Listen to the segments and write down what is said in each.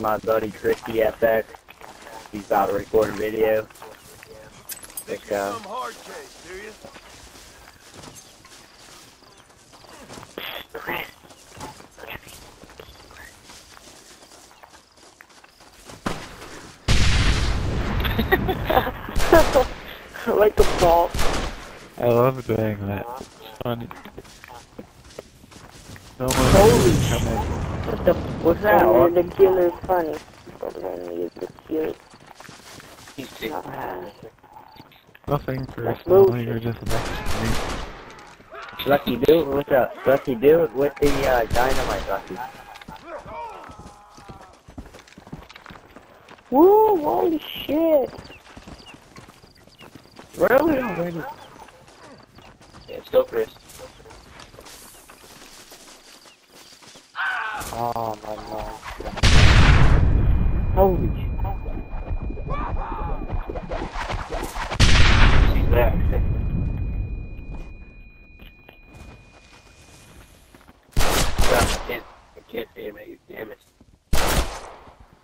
my buddy ChrisDFX. He's about to record a video. Big guy. Some hard case, do you? Chris. like the ball. I love doing that. It's funny. No one Holy come in. What the? What's that? And the killer is funny. But when you the killer, He's not. Nothing personal, bullshit. you're just next to me. Lucky, dude. What's up? Lucky, dude with the uh, dynamite, Lucky. Woo, holy shit. Really? Already? Yeah, let's go, Chris. Oh my god. Holy shit. I can't, see him, damn it.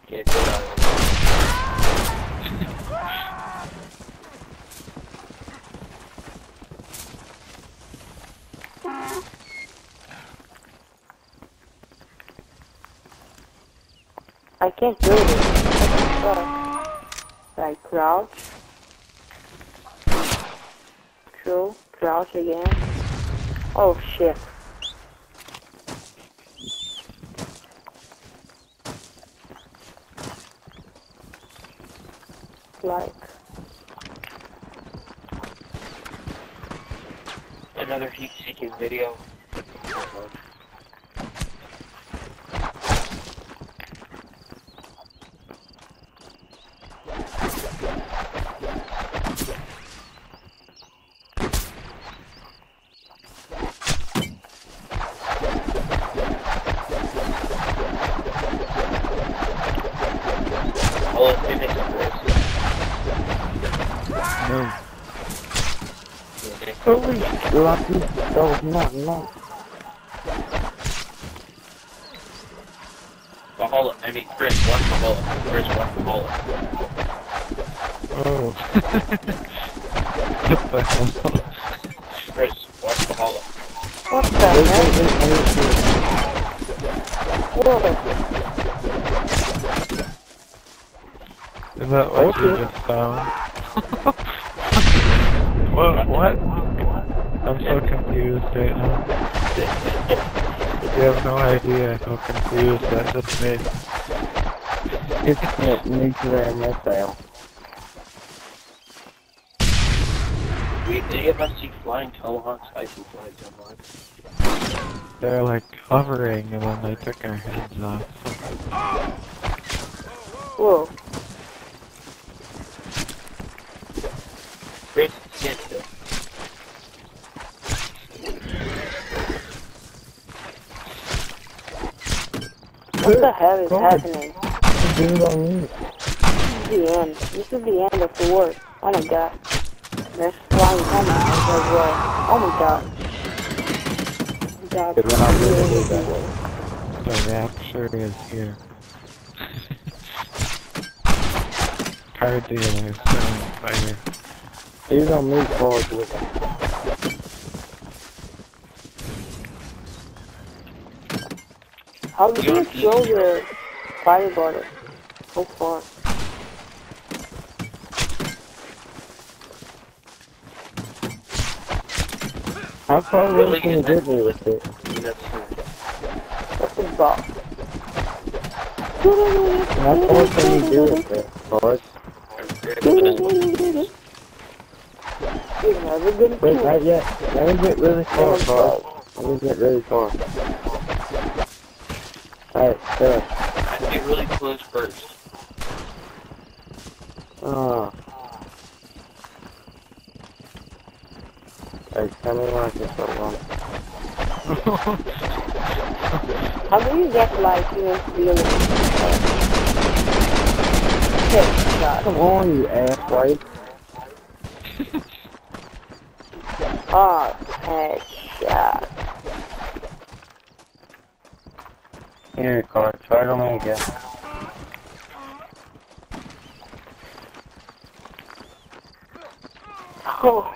Can't it. I can't do it. Like crouch. True. Crouch again. Oh shit. Like. Another heat-seeking video. Finish. No. Holy lucky. That was not enough. I mean, Chris, one Baholo. Chris, one Baholo. Oh. what the hell? Chris, one Baholo. What the? What? Is that what you just found? what? What? I'm so confused right now. You have no idea how confused that just made. It's a nuclear missile. Did any of see flying tomahawks? I see flying tomahawks. They're like hovering and then they took our heads off. Whoa. What the hell is happening? Dude on me. This is the end. This is the end of the war. Oh my god. There's flying tomahawks as well. Oh my god. God. Because we're not really good that way. The rapture is here. Car dealers selling fire. Dude on me forward with it. How did you throw your fireball so far? How far really can you get me with it? What's the ball? How far can you do with it, boys? You're never gonna Wait, not yet. Let me get really far, boys. Let me get really far. Alright, so. Get really close first. Oh. Hey, tell me when I get so long. How do you get like you know feeling? Headshot. Come on, you ass asswipe. Oh, headshot. Here, car. Try to link again. Oh.